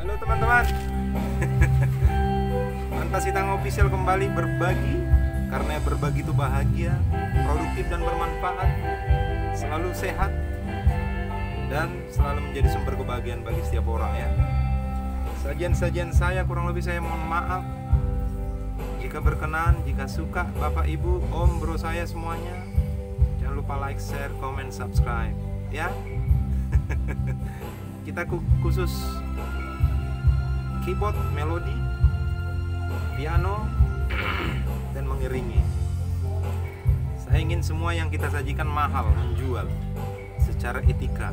Halo teman-teman. Mantasitang Official kembali berbagi karena berbagi itu bahagia, produktif dan bermanfaat, selalu sehat dan selalu menjadi sumber kebahagiaan bagi setiap orang ya. Sajian-sajian saya kurang lebih saya mohon maaf jika berkenan, jika suka Bapak Ibu, Om, Bro saya semuanya Jangan lupa like, share, comment, subscribe Ya Kita khusus Keyboard, melodi Piano Dan mengiringi Saya ingin semua yang kita sajikan mahal, menjual Secara etika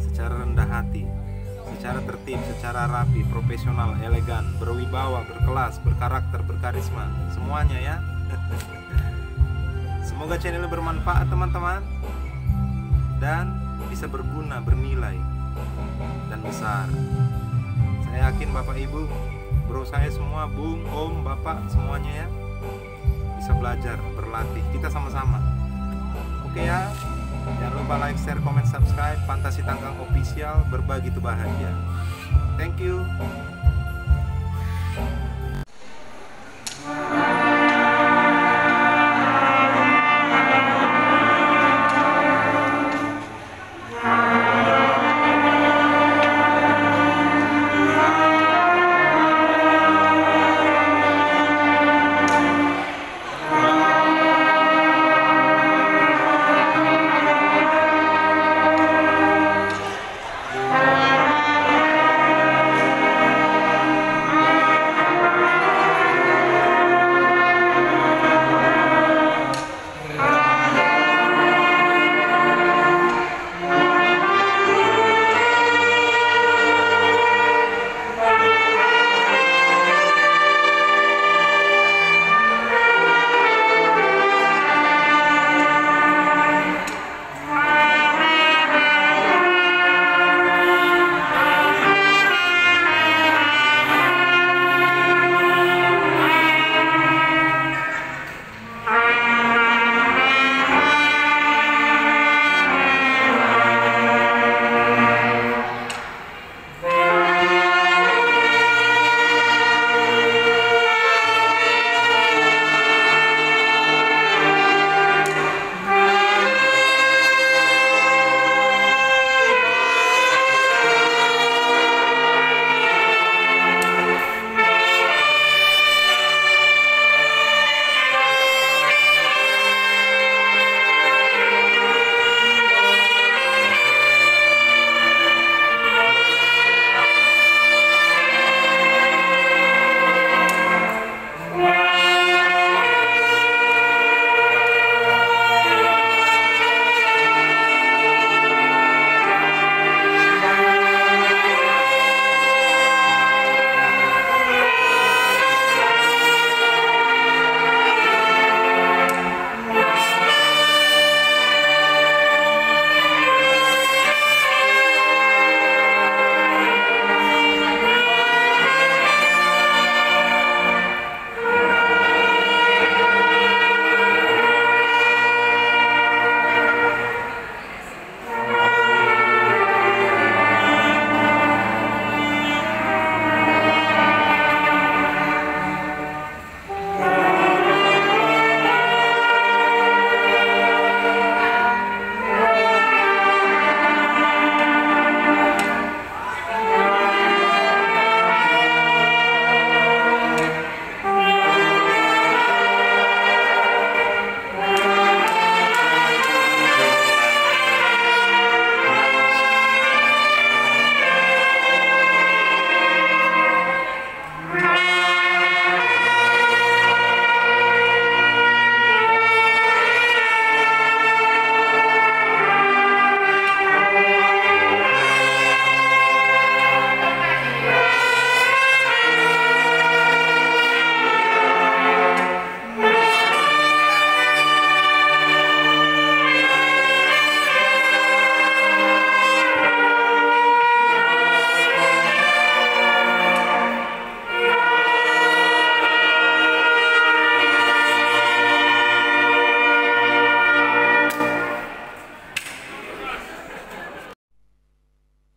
Secara rendah hati secara tertib, secara rapi, profesional, elegan, berwibawa, berkelas, berkarakter, berkarisma, semuanya ya. Semoga channel bermanfaat teman-teman dan bisa berguna, bernilai dan besar. Saya yakin Bapak Ibu, bro saya semua, Bung, Om, Bapak semuanya ya bisa belajar, berlatih. Kita sama-sama. Oke ya. Jangan lupa like, share, comment, subscribe Fantasi Tanggang Official Berbagi itu bahagia Thank you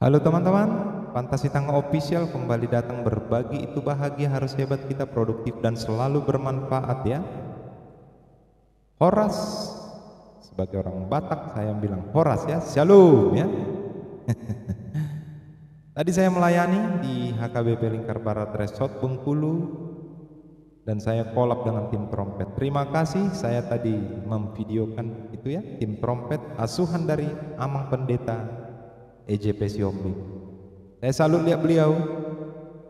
Halo teman-teman, Fantasi Tangga Official kembali datang berbagi itu bahagia harus hebat kita produktif dan selalu bermanfaat ya. Horas sebagai orang Batak saya bilang Horas ya, Shalom ya. Tadi saya melayani di HKBP Lingkar Barat Resort Bengkulu dan saya kolab dengan tim trompet. Terima kasih saya tadi memvideokan itu ya tim trompet asuhan dari Amang Pendeta EJP Siombing. Saya salut lihat beliau.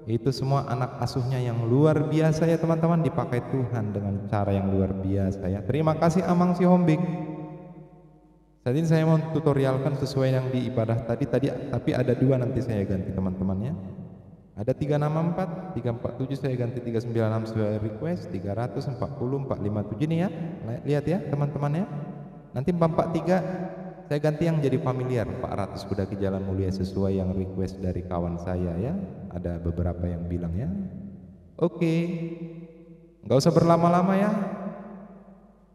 Itu semua anak asuhnya yang luar biasa ya teman-teman dipakai Tuhan dengan cara yang luar biasa ya. Terima kasih Amang Siombing. Saat ini saya mau tutorialkan sesuai yang di ibadah tadi tadi tapi ada dua nanti saya ganti teman-teman ya. Ada tiga nama empat, tiga empat tujuh saya ganti tiga sembilan enam sesuai request, tiga ratus empat puluh empat lima tujuh nih ya, lihat ya teman-teman ya. Nanti empat empat tiga saya ganti yang jadi familiar empat ratus kuda ke jalan mulia sesuai yang request dari kawan saya ya. Ada beberapa yang bilang ya. Oke, nggak usah berlama-lama ya.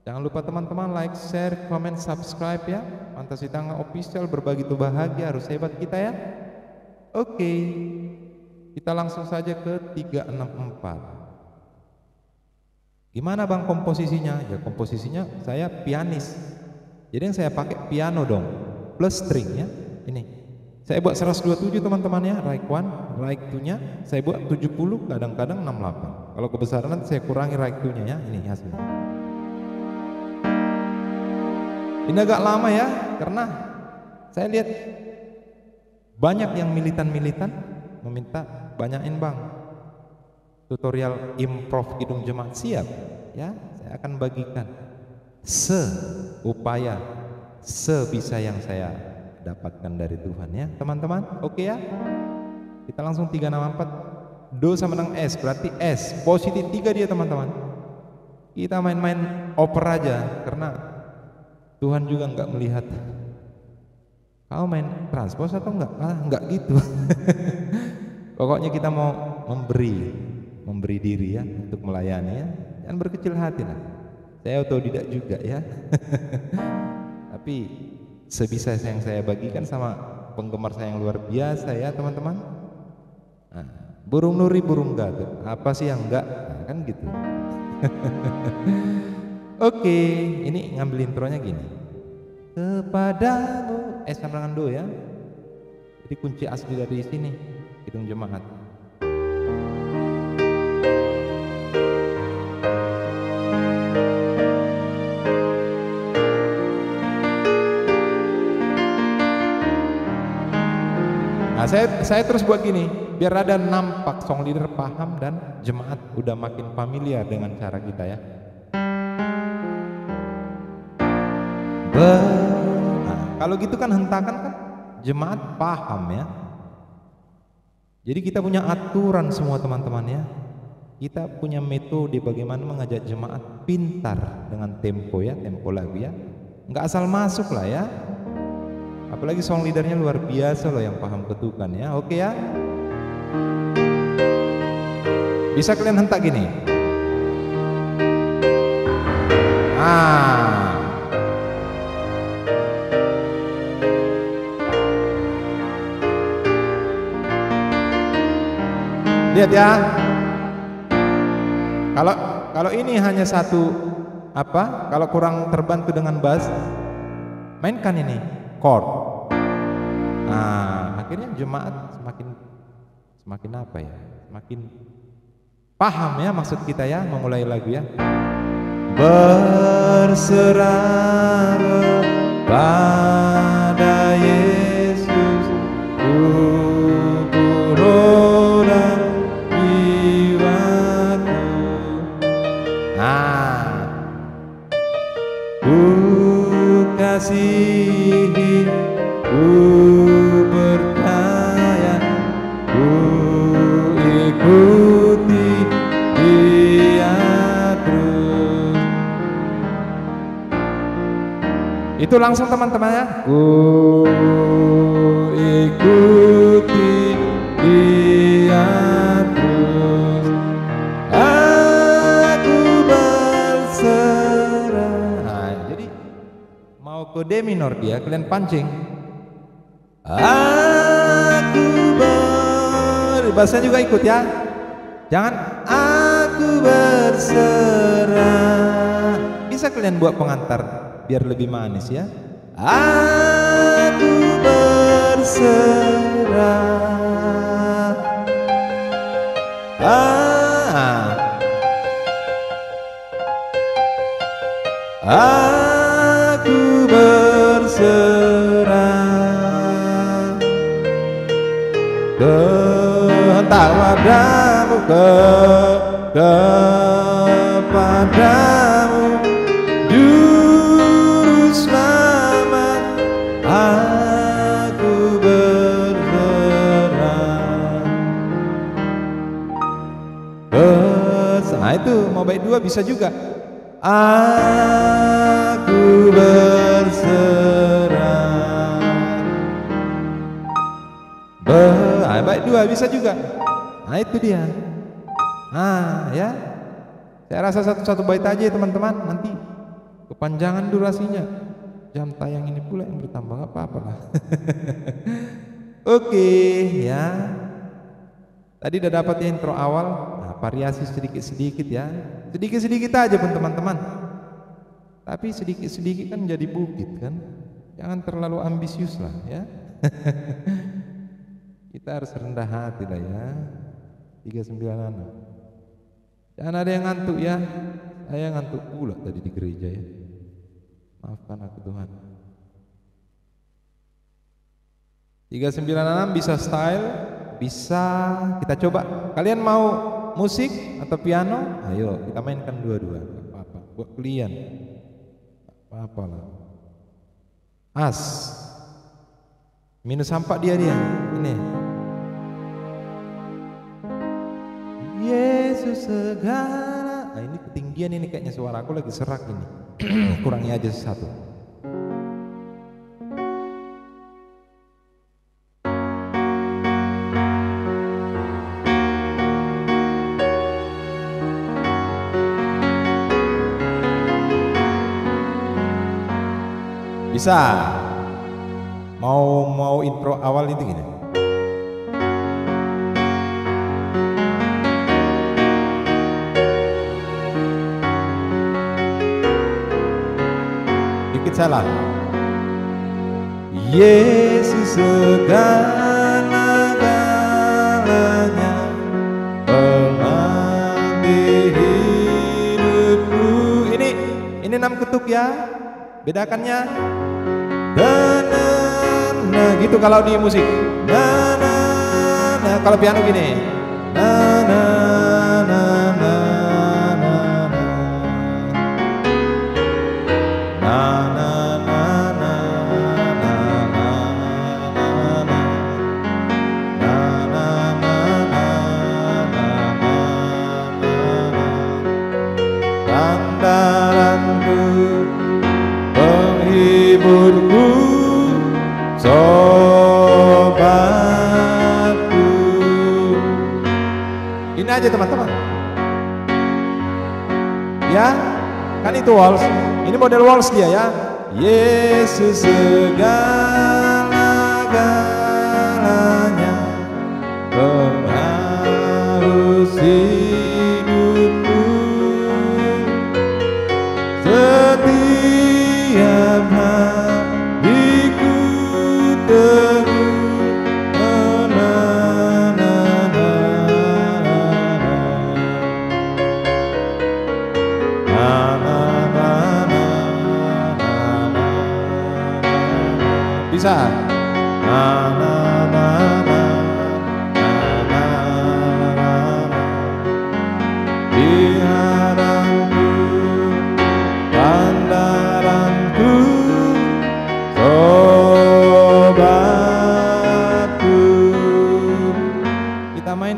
Jangan lupa teman-teman like, share, comment, subscribe ya. Fantasi Tangga Official berbagi itu bahagia harus hebat kita ya. Oke. Kita langsung saja ke 364. Gimana Bang komposisinya? Ya komposisinya saya pianis. Jadi yang saya pakai piano dong, plus string ya. Ini. Saya buat 127 teman-teman ya, right one, right two-nya saya buat 70, kadang-kadang 68. Kalau kebesaran nanti saya kurangi right two-nya ya. Ini hasilnya. Ini agak lama ya, karena saya lihat banyak yang militan-militan meminta banyakin bang tutorial improv hidung jemaat siap ya saya akan bagikan seupaya sebisa yang saya dapatkan dari Tuhan ya teman-teman. Oke ya? Kita langsung 364 do sama dengan S berarti S. Positif tiga dia teman-teman. Kita main-main oper aja karena Tuhan juga nggak melihat. Kau main transpos atau enggak ah enggak gitu. Pokoknya kita mau memberi, memberi diri ya untuk melayani ya. Dan berkecil hati lah. Saya otodidak juga ya. Tapi sebisa yang saya bagikan sama penggemar saya yang luar biasa ya teman-teman. Nah, burung nuri burung gagak. Apa sih yang enggak? Nah, kan gitu. Oke, ini ngambil intronya gini. Kepadamu, eh sama do ya. Jadi kunci asli dari sini hitung jemaat Nah, saya saya terus buat gini, biar ada nampak song leader paham dan jemaat udah makin familiar dengan cara kita ya. Nah, kalau gitu kan hentakan kan jemaat paham ya. Jadi kita punya aturan semua teman-teman ya. Kita punya metode bagaimana mengajak jemaat pintar dengan tempo ya, tempo lagu ya. Enggak asal masuk lah ya. Apalagi song leadernya luar biasa loh yang paham ketukan ya. Oke ya. Bisa kalian hentak gini. Ah, Lihat ya. Kalau kalau ini hanya satu apa? Kalau kurang terbantu dengan bass, mainkan ini chord. Nah, akhirnya jemaat semakin semakin apa ya? Semakin paham ya maksud kita ya memulai lagu ya. Berserah itu langsung teman-teman ya. Ku ikuti dia terus aku berserah. Nah, jadi mau ke D minor dia kalian pancing. Aku ber bassnya juga ikut ya. Jangan. Aku berserah. Bisa kalian buat pengantar biar lebih manis ya. Aku berserah. Ah. Aku berserah Kehentak padamu ke Kepadamu bisa juga. Aku berserah. Be- ah, baik dua bisa juga. Nah itu dia. Nah ya. Saya rasa satu-satu bait aja teman-teman. Nanti kepanjangan durasinya. Jam tayang ini pula yang bertambah apa-apa lah. Oke ya. Tadi udah dapat intro awal, variasi sedikit-sedikit ya. Sedikit-sedikit aja pun teman-teman. Tapi sedikit-sedikit kan jadi bukit kan. Jangan terlalu ambisius lah ya. Kita harus rendah hati lah ya. 39 anak. Jangan ada yang ngantuk ya. Saya ngantuk pula tadi di gereja ya. Maafkan aku Tuhan. 396 bisa style, bisa kita coba. Kalian mau musik atau piano? Ayo kita mainkan dua-dua. Apa-apa. Buat kalian. Apa-apa lah. As. Minus sampak dia dia. Ini. Yesus segala. Nah, ini ketinggian ini kayaknya suara aku lagi serak ini. Kurangi aja satu. Bisa. Mau mau intro awal itu gini. Dikit salah. Yesus segala-galanya pengambil hidupku. Ini ini enam ketuk ya. Bedakannya Na na na, gitu kalau di musik Na na na, kalau piano gini na, na, na, na, na, na. Na, na. Tandaranku penghibur aja teman-teman. Ya kan itu waltz ini model waltz dia ya. Yesus segala-galanya pengharus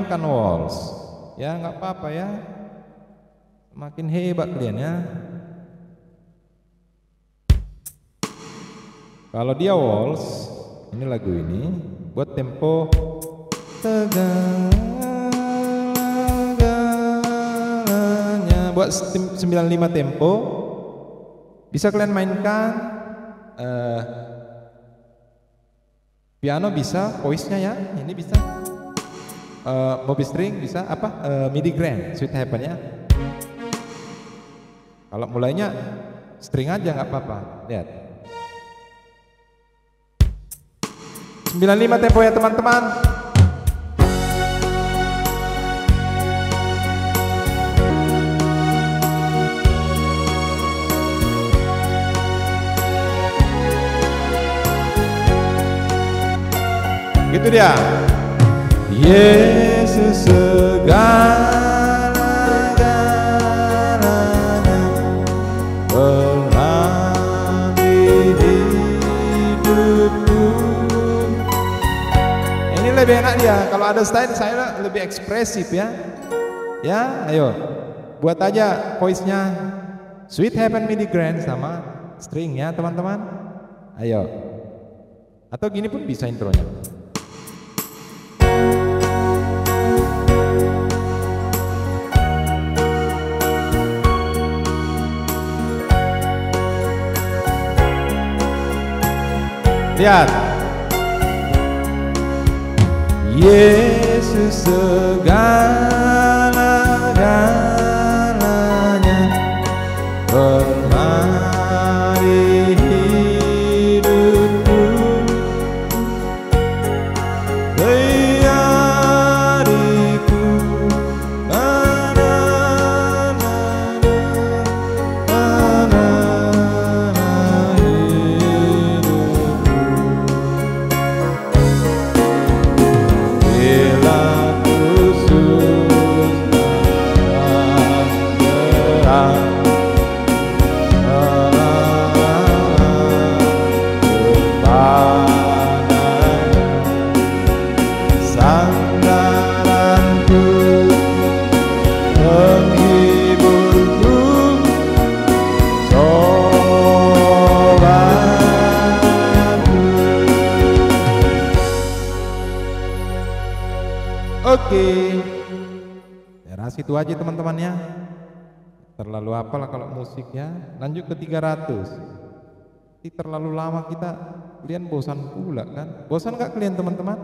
kita mainkan waltz ya nggak apa-apa ya. Makin hebat kalian ya. Kalau dia waltz ini lagu ini buat tempo segala-galanya buat tem- 95 tempo. Bisa kalian mainkan eh, piano bisa voice-nya ya. Ini bisa uh, Moby string bisa apa? Uh, MIDI grand sweet happen ya. Kalau mulainya string aja nggak apa-apa. Lihat. 95 tempo ya teman-teman. Gitu dia. Yesus segala-galanya pernah di hidupku. Ini lebih enak dia. Kalau ada style saya lebih ekspresif ya. Ya, ayo. Buat aja voice-nya Sweet Heaven MIDI Grand sama string ya teman-teman. Ayo. Atau gini pun bisa intronya. Lihat. Yesus segala-galanya apalah kalau musik ya Lanjut ke 300 Ini terlalu lama kita Kalian bosan pula kan? Bosan gak kalian teman-teman?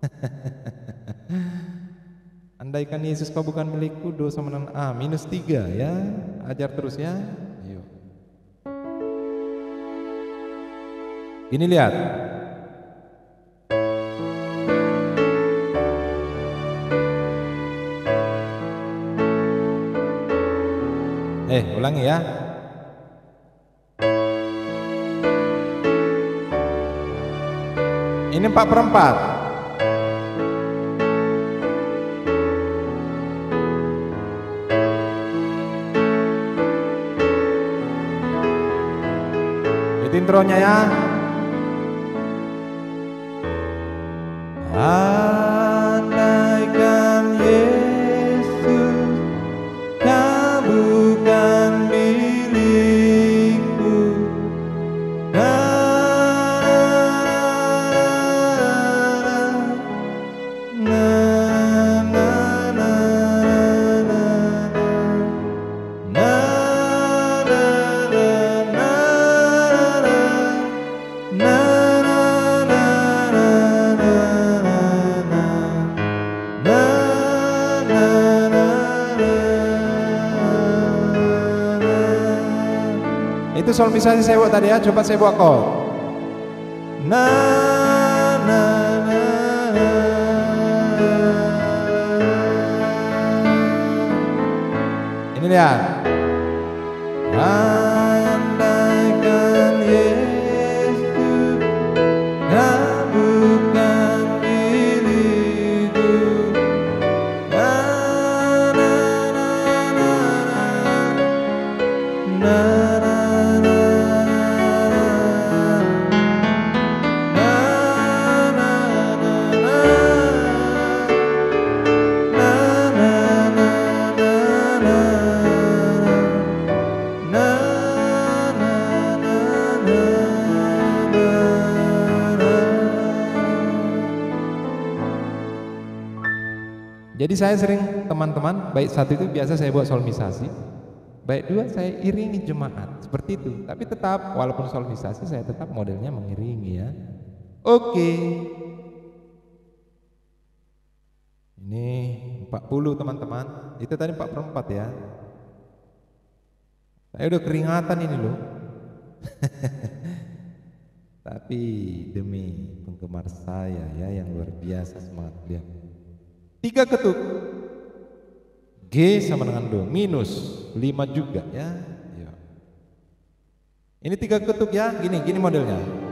Andaikan Yesus kau bukan milikku Dosa menang A minus 3 ya. Ajar terus ya. Ayo. Ini lihat Eh, ulangi ya. Ini empat perempat. Itu intronya ya. Saya sewok tadi ya, coba sewok kok. Na. Ini dia. Jadi saya sering teman-teman baik satu itu biasa saya buat solmisasi, baik dua saya iringi jemaat seperti itu. Tapi tetap walaupun solmisasi saya tetap modelnya mengiringi ya. Oke. 40 teman-teman. Itu tadi 4 per 4 ya. Saya udah keringatan ini loh. Tapi demi penggemar saya ya yang luar biasa semangat dia. Tiga ketuk. G sama dengan do minus 5 juga ya. ya. Ini tiga ketuk ya, gini gini modelnya.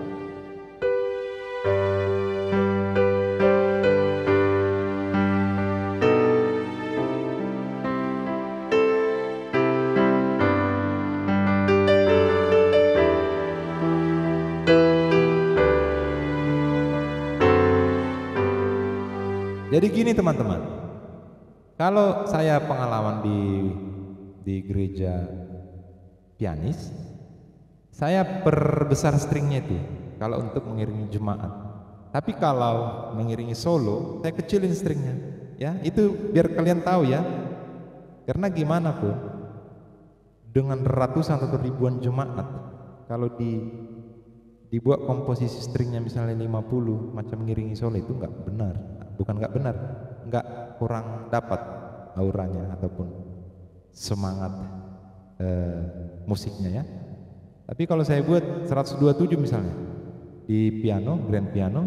Jadi gini teman-teman, kalau saya pengalaman di di gereja pianis, saya perbesar stringnya itu kalau untuk mengiringi jemaat. Tapi kalau mengiringi solo, saya kecilin stringnya. Ya, itu biar kalian tahu ya. Karena gimana pun dengan ratusan atau ribuan jemaat kalau di dibuat komposisi stringnya misalnya 50 macam mengiringi solo itu nggak benar bukan nggak benar nggak kurang dapat auranya ataupun semangat eh, musiknya ya. Tapi kalau saya buat 127 misalnya di piano grand piano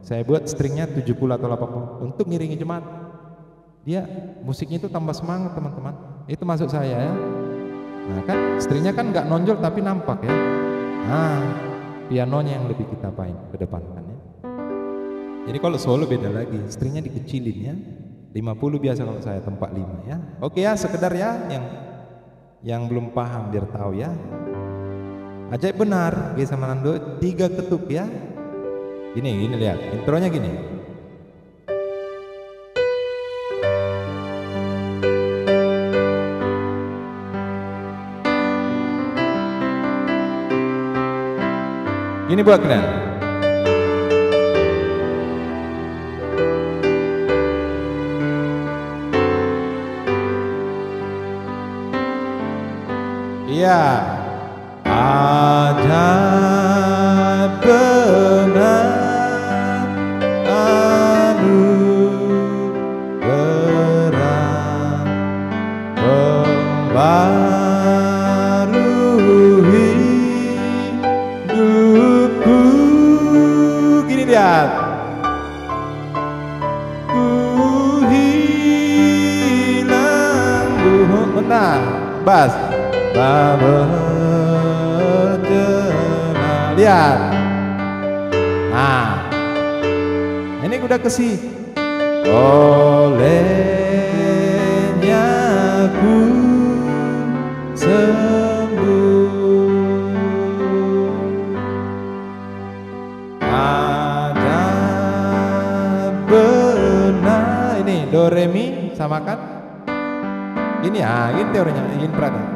saya buat stringnya 70 atau 80 untuk ngiringi jemaat. Dia musiknya itu tambah semangat teman-teman. Itu masuk saya ya. Nah kan stringnya kan nggak nonjol tapi nampak ya. Nah pianonya yang lebih kita pain kedepankan ya jadi kalau solo beda lagi, stringnya dikecilin ya. 50 biasa kalau saya tempat 5 ya. Oke ya, sekedar ya yang yang belum paham biar tahu ya. Ajaib benar, G sama Nando tiga ketuk ya. Gini, gini lihat, intronya gini. Gini buat kalian. Iya. Ajaib benar lihat. Ku hilang Bentar, lihat nah ini udah kesih olehnya ku sembuh ada benar. Ini do re mi samakan ini ah ini teorinya ingin perhatian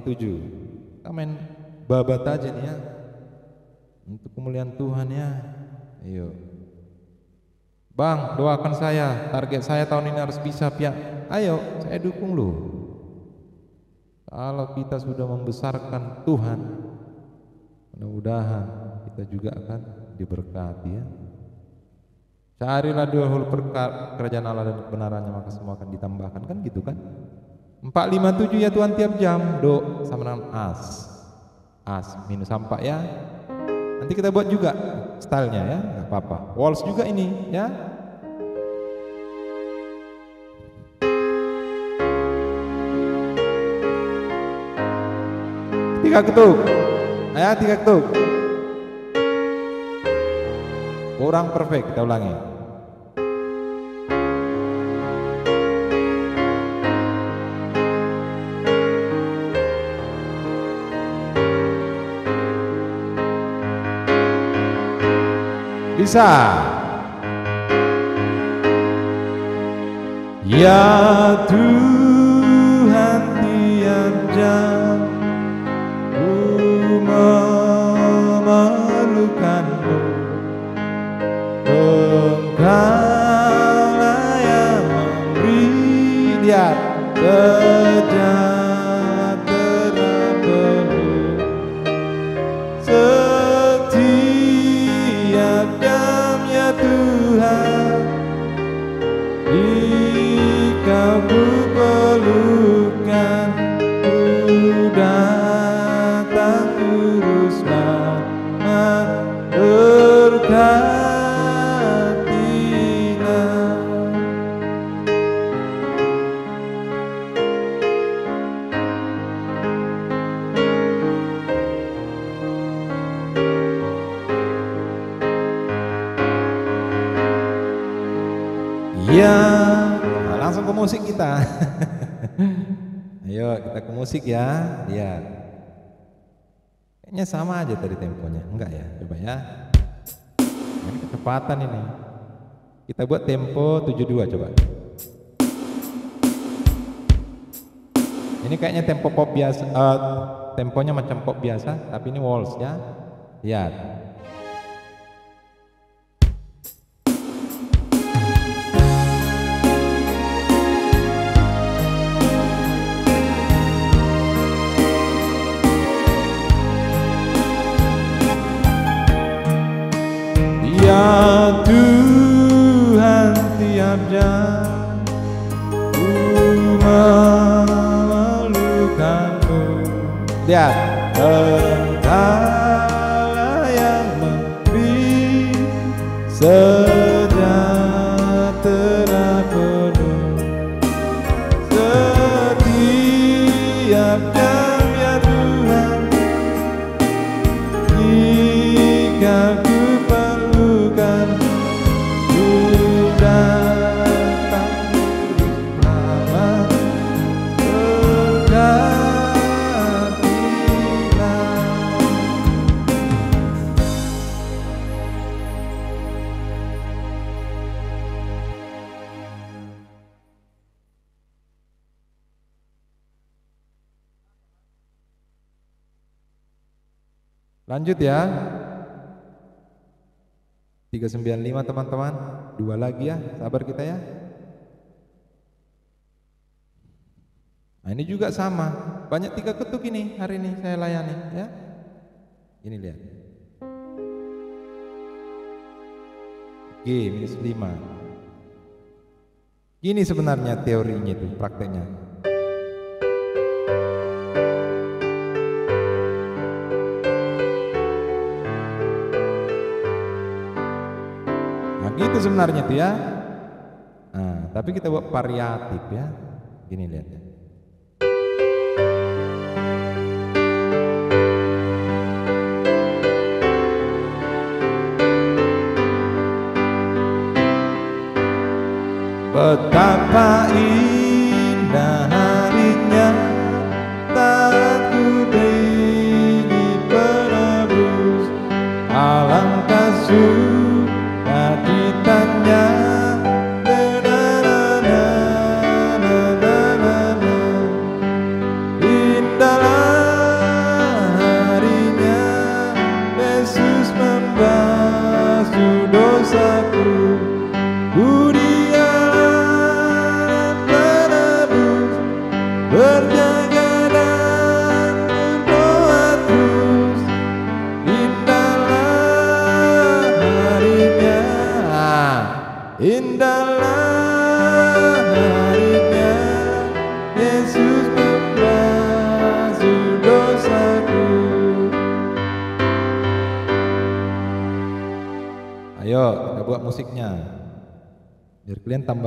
57 kita main babat aja nih ya untuk kemuliaan Tuhan ya ayo Bang, doakan saya. Target saya tahun ini harus bisa pihak. Ayo, saya dukung lu. Kalau kita sudah membesarkan Tuhan, mudah-mudahan kita juga akan diberkati ya. Carilah dahulu kerajaan Allah dan kebenarannya maka semua akan ditambahkan kan gitu kan? 457 ya Tuhan tiap jam do sama dengan as. As minus sampai ya. Nanti kita buat juga stylenya ya, nggak apa-apa. Waltz juga ini ya. Tiga ketuk, ya tiga ketuk. Kurang perfect, kita ulangi. Bisa. Ya Tuhan sama aja tadi temponya, enggak ya? Coba ya. Ini kecepatan ini. Kita buat tempo 72 coba. Ini kayaknya tempo pop biasa, eh, temponya macam pop biasa, tapi ini waltz ya. Lihat. Lihat Engkaulah yang memberi Lanjut ya. 395 teman-teman. Dua lagi ya, sabar kita ya. Nah, ini juga sama. Banyak tiga ketuk ini hari ini saya layani ya. Ini lihat. G minus 5. Gini sebenarnya teorinya itu, prakteknya. Gitu sebenarnya tuh ya. Nah, tapi kita buat variatif ya. Gini lihat ya. Betapa indah harinya saat ku penebus Alangkah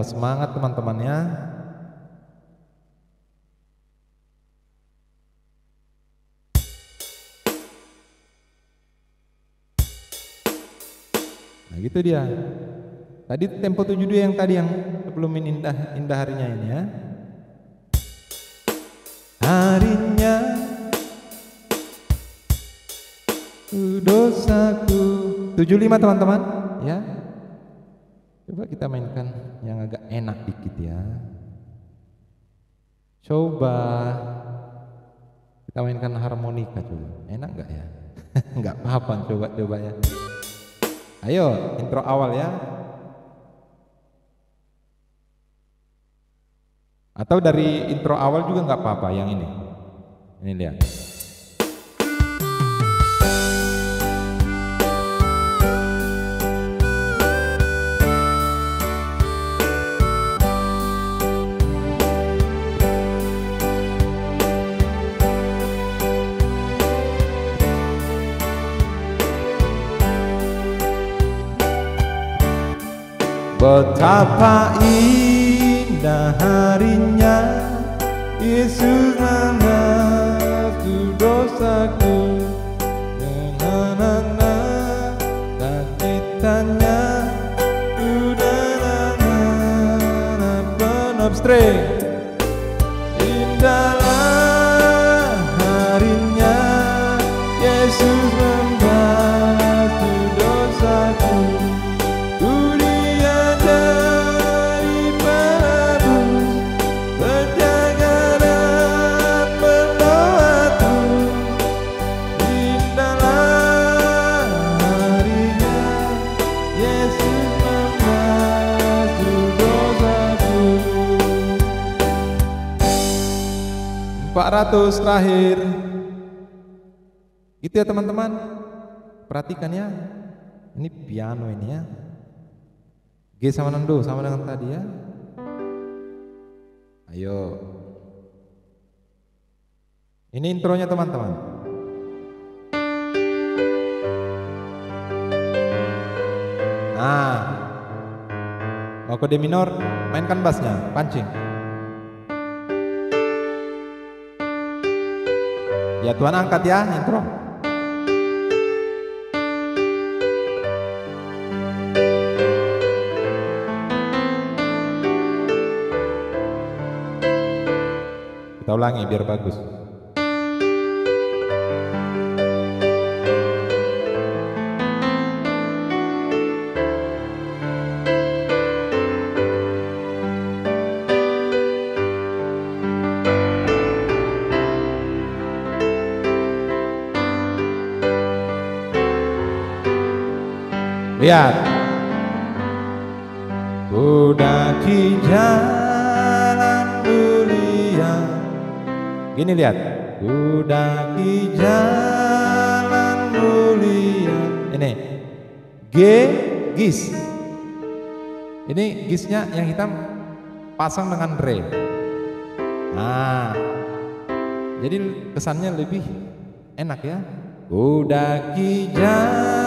tambah semangat teman-temannya Nah gitu dia. Tadi tempo 72 yang tadi yang sebelum indah indah harinya ini ya. Harinya dosaku 75 teman-teman ya. Coba kita mainkan yang agak enak dikit ya. Coba kita mainkan harmonika coba. Enak nggak ya? nggak apa-apa coba coba ya. Ayo intro awal ya. Atau dari intro awal juga nggak apa-apa yang ini. Ini lihat. Betapa indah harinya Yesus mengaku dosaku. Dengan anak citanya Udah penuh string 400 terakhir. Gitu ya teman-teman. Perhatikan ya. Ini piano ini ya. G sama nando sama dengan tadi ya. Ayo. Ini intronya teman-teman. Nah. Mau kode minor Mainkan bassnya Pancing Ya Tuhan angkat ya intro Kita ulangi biar bagus. Lihat. Kudaki jalan mulia Gini lihat. Kudaki jalan mulia Ini. G gis Ini gisnya yang hitam Pasang dengan re. Nah. Jadi kesannya lebih enak ya. Kudaki jalan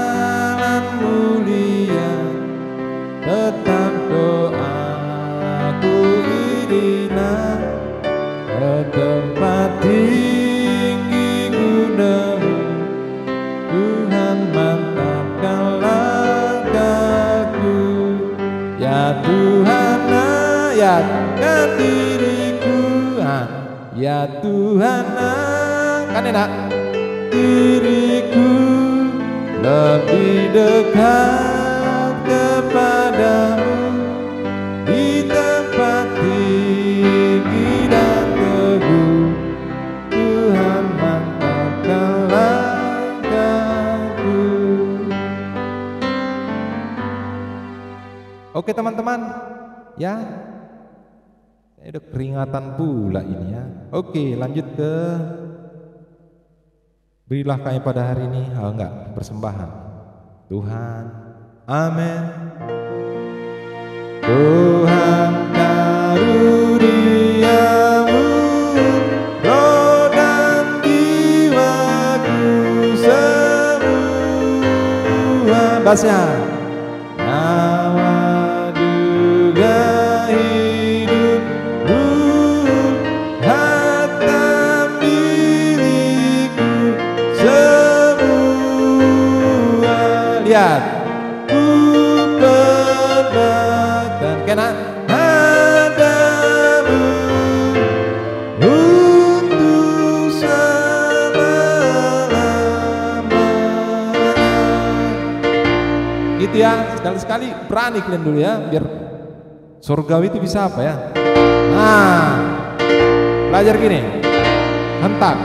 Ya ayatkan diriku ah, Ya Tuhan kan enak diriku lebih dekat kepadamu di tempat tinggi dan teguh. Tuhan mantapkan langkahku Oke teman-teman ya. Udah keringatan pula ini ya. Oke lanjut ke Berilah kami pada hari ini hal enggak persembahan Tuhan Amin. Tuhan karuniamu roh semua sekali berani kalian dulu ya biar surgawi itu bisa apa ya? Nah belajar gini. Hentak.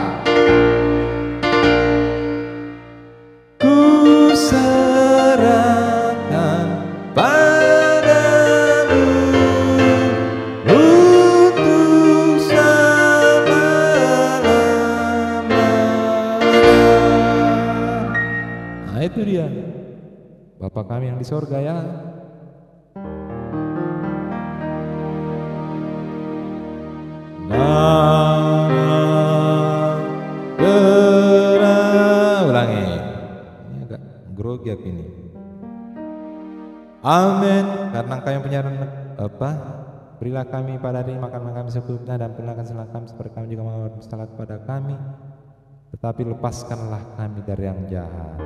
Ku serahkan padamu untuk selama-lamanya. Nah itu dia. Bapak kami yang di sorga Amin. Karena yang punya apa? Berilah kami pada hari makan kami secukupnya dan berilah kami salah kami seperti kami juga mau salah kepada kami. Tetapi lepaskanlah kami dari yang jahat.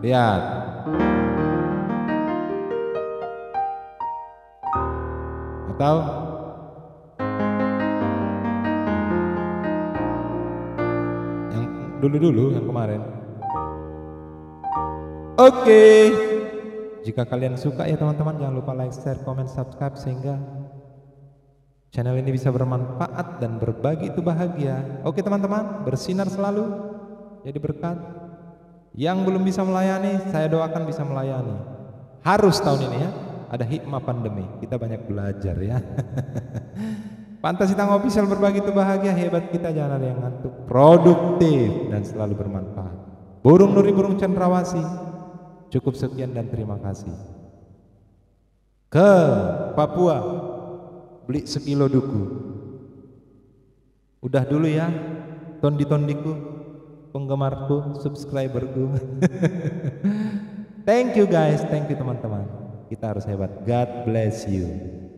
Lihat. Atau yang dulu-dulu yang kemarin. Oke. Jika kalian suka ya teman-teman jangan lupa like, share, comment, subscribe sehingga channel ini bisa bermanfaat dan berbagi itu bahagia. Oke teman-teman, bersinar selalu jadi berkat. Yang belum bisa melayani, saya doakan bisa melayani. Harus tahun ini ya. Ada hikmah pandemi. Kita banyak belajar ya. Pantas kita official berbagi itu bahagia hebat kita jangan ada yang ngantuk. Produktif dan selalu bermanfaat. Burung nuri burung cendrawasih. Cukup sekian dan terima kasih. Ke Papua beli sekilo duku. Udah dulu ya, tondi-tondiku, penggemarku, subscriberku. thank you guys, thank you teman-teman. Kita harus hebat. God bless you.